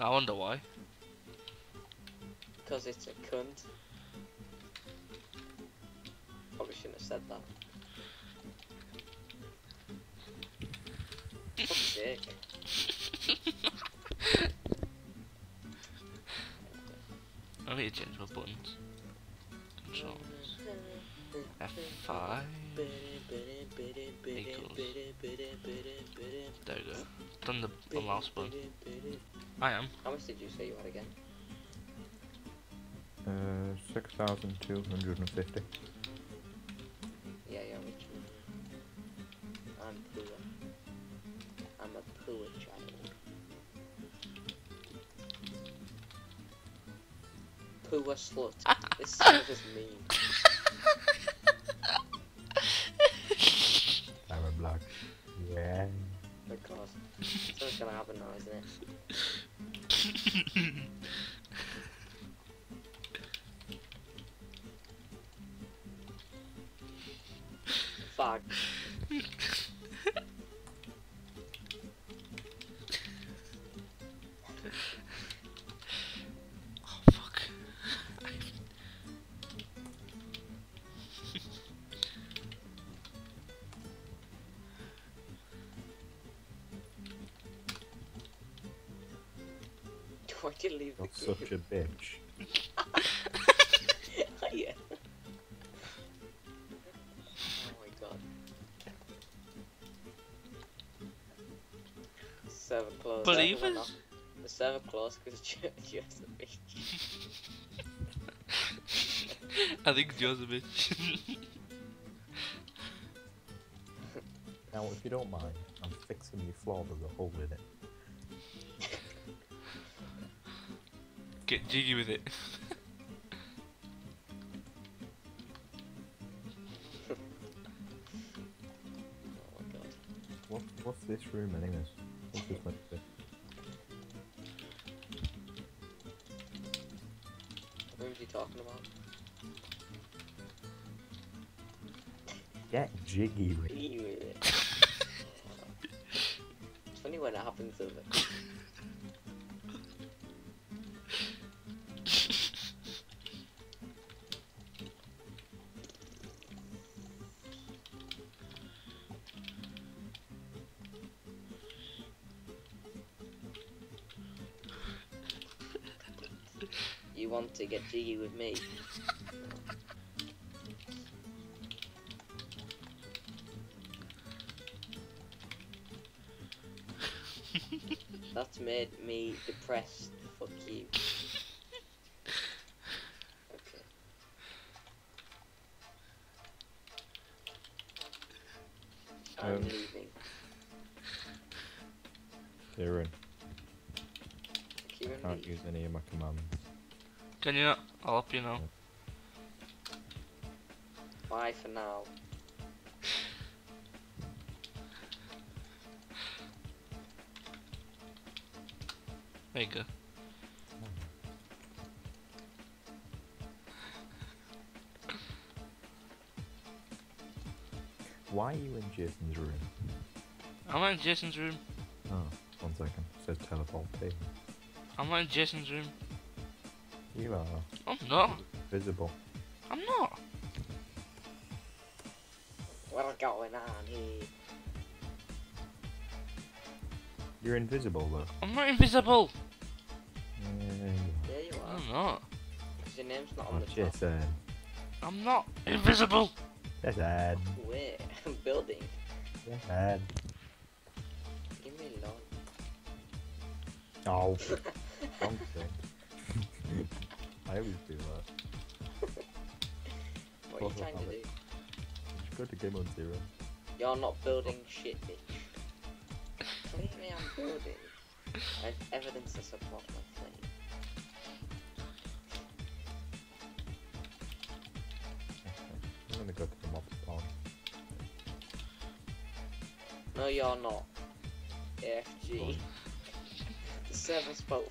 I wonder why. Because it's a cunt. Probably shouldn't have said that. Fuck's sake. I need to change my buttons. Controls. F5. Equals. There we go. Done the, the mouse button. I am. How much did you say you had again? Uh, 6,250. Yeah, yeah, which one? I'm poor. I'm a poor child. Poor slut. this sounds just mean. Diamond block. Yeah. Of course. Something's gonna happen now, isn't it? Fuck. Oh fuck. Why'd you leave You're the game? such a bitch. Oh yeah. Oh my god. Server closed. Believers? Everyone. The server closed because just a bitch. I think Joe's a bitch. Now, if you don't mind, I'm fixing your floor with a hole in it. Get jiggy with it. Oh. What, what's this room, anyways? What's this meant to be? What room is he talking about? Get jiggy with it. Eat with it. it's funny when it happens to the to get jiggy with me? That's made me depressed. Fuck you. Can you not? I'll help you now. Bye for now. There you go. Why are you in Jason's room? I'm not in Jason's room. Oh, one second. It says teleportation. I'm not in Jason's room. You are I'm not. visible. I'm not. What's going on here? You're invisible though. I'm not invisible. Yeah, There you are. I'm not. 'Cause your name's not Oh, on the top. Jason. I'm not invisible. Jason. Wait, I'm building. Jason. Leave me alone. Oh, wrong thing. I always do that. What are you trying to Alex. do? Just go to game mode zero. You're not building shit, bitch. Believe me, I'm building. I have evidence to support my claim. I'm gonna go to the mob spawn. No, you're not. AFG. the server spoke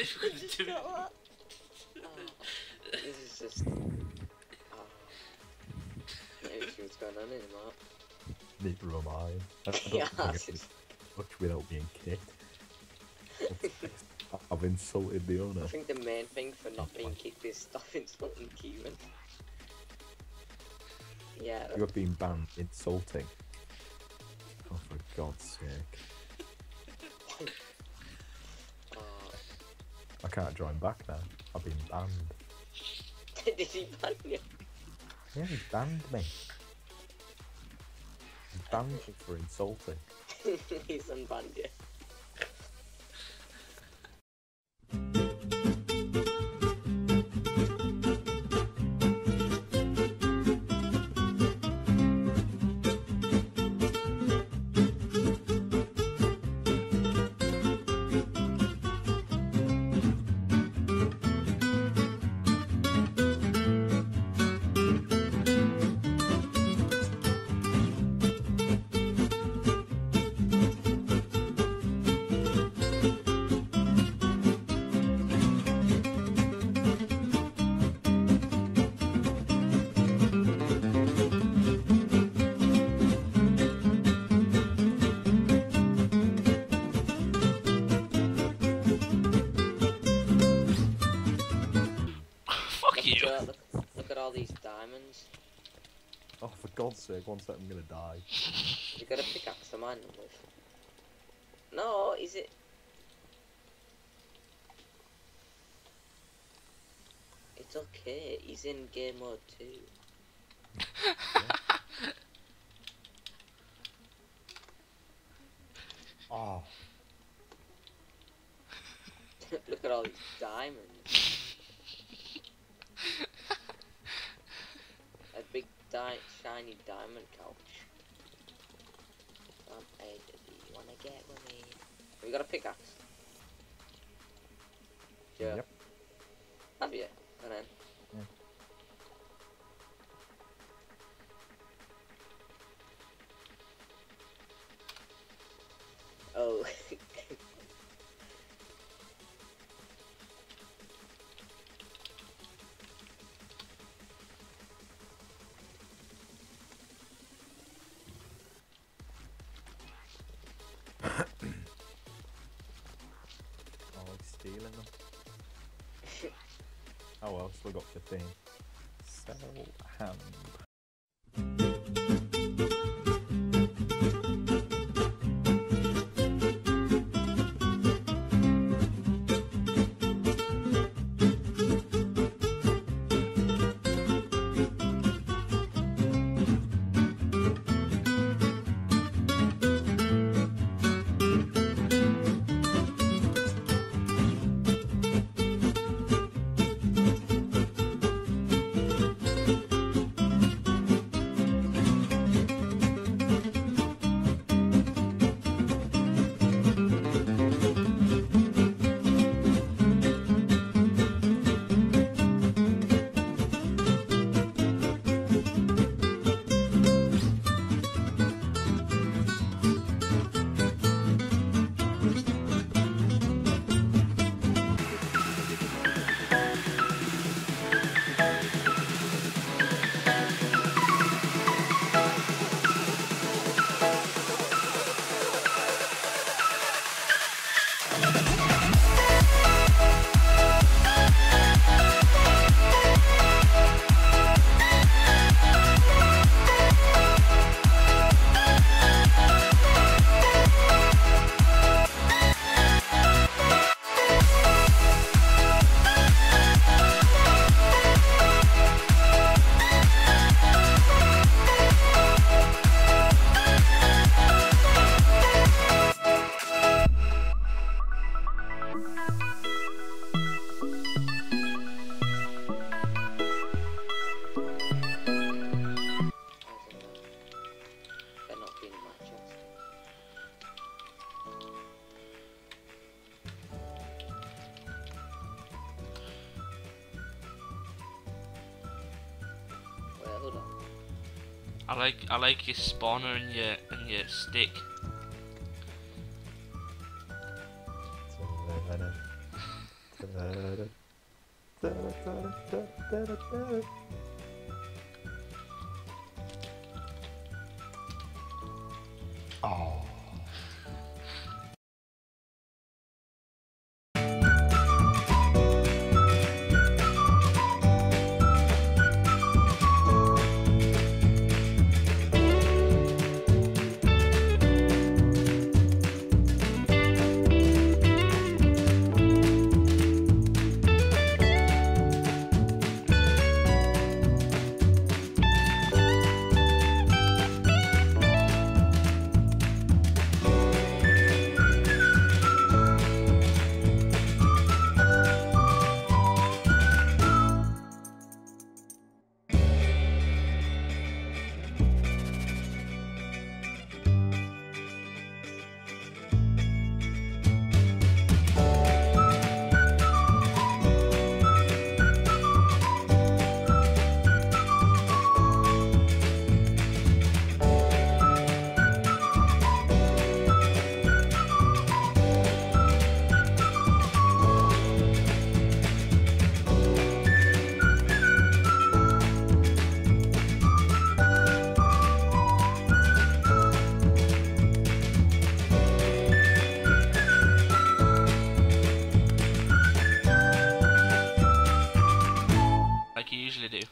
I thought you gonna do it. Oh, this is just. Oh. Not even sure what's going on anymore. Neither am I. I don't Yeah, think I it's can just- much without being kicked. I've insulted the owner. I think the main thing for not being kicked is stop insulting Kieran. Yeah, You have been banned insulting. Oh, for God's sake. I can't join back now. I've been banned. Did he ban you? Yeah, he banned me. He banned me for insulting. He's unbanned you. Look, look at all these diamonds. Oh, for God's sake, one sec, I'm gonna die. You got a pickaxe to mine them with. No, is it? It's okay. He's in game mode too. Oh, look at all these diamonds. A big di- shiny diamond couch. Um, do you wanna get with me? Have you got a pickaxe? Yeah. Yep. Have you? Oh, well, still got 15. Sell hand. Um, like I like your spawner and your and your stick. Oh.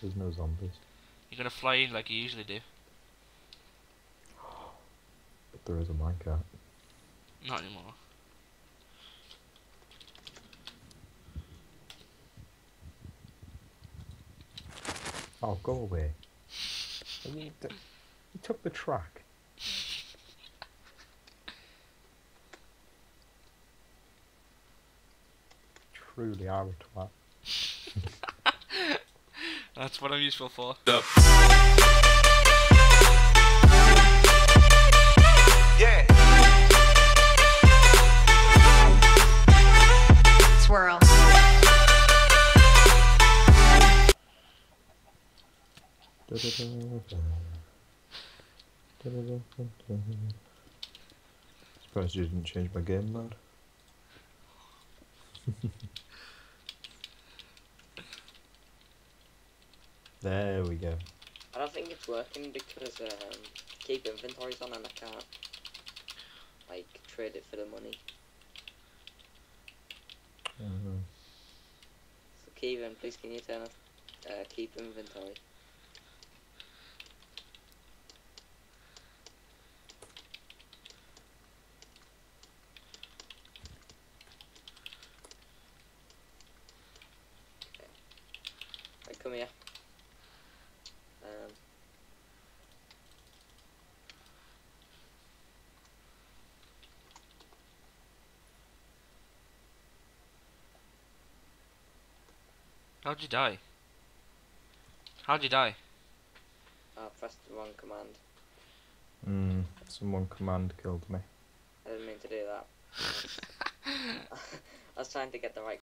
There's no zombies. You're gonna fly in like you usually do. But there is a minecart. Not anymore. Oh, go away. D- you took the track. Truly are a twat. That's what I'm useful for. Yeah. Swirl. Surprised you didn't change my game mode. There we go. I don't think it's working because um, keep inventories on and I can't like trade it for the money. Uh, So Kevin, please can you turn off uh, keep inventory? Okay. Right, come here. Um, How'd you die? How'd you die? I pressed the wrong command. mm, someone command killed me. I didn't mean to do that. I was trying to get the right